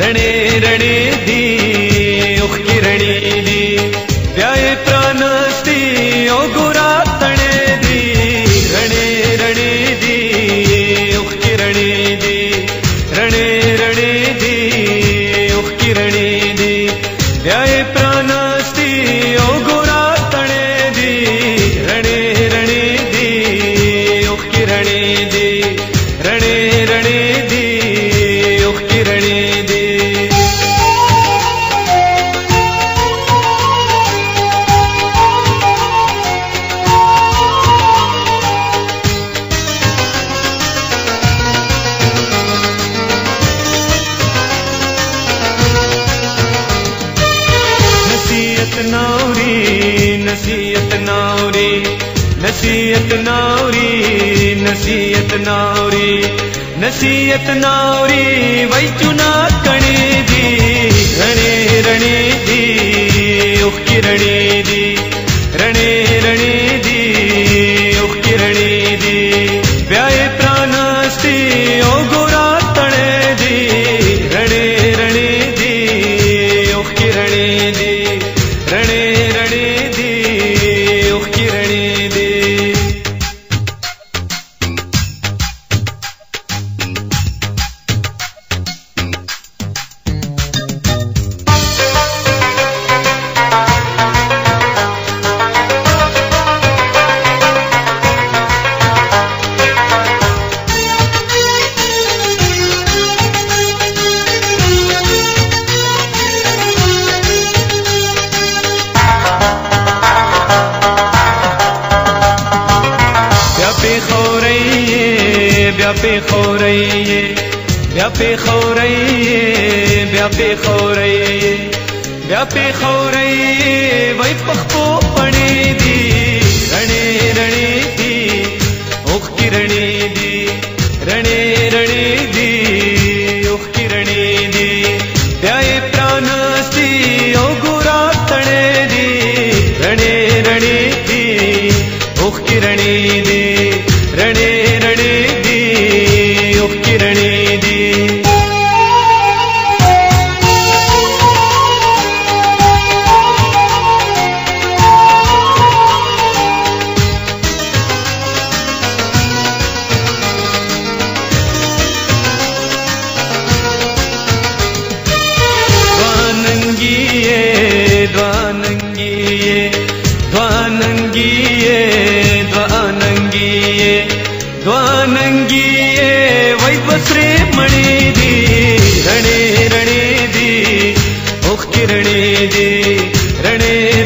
رڼې رڼې دي اوخ کې رڼې دي بیا یې پرانستي او ګورا تڼې دي رڼې رڼې دي اوخ کې رڼې دي رڼې رڼې دي اوخ کې رڼې नसीहत नावरी नसीहत नावरी नसीहत नावरी नसीहत नावरी वई चुना कणे दी रणे रणे दी उह किरणे दी रणे بیا په خورې بیا په خورې بیا په خورې بیا په خورې وای پخپو پړې دی رڼې رڼې دی اوخ کی رڼې دی رڼې ധ്വാനങ്കിയേ ധ്വാനങ്കിയേ ധ്വാനങ്കിയേ ധ്വാനങ്കിയേ വൈദ്വശ്രീ മണിതി രണേ രണേതി മുഖ്യ രണേതി രണേ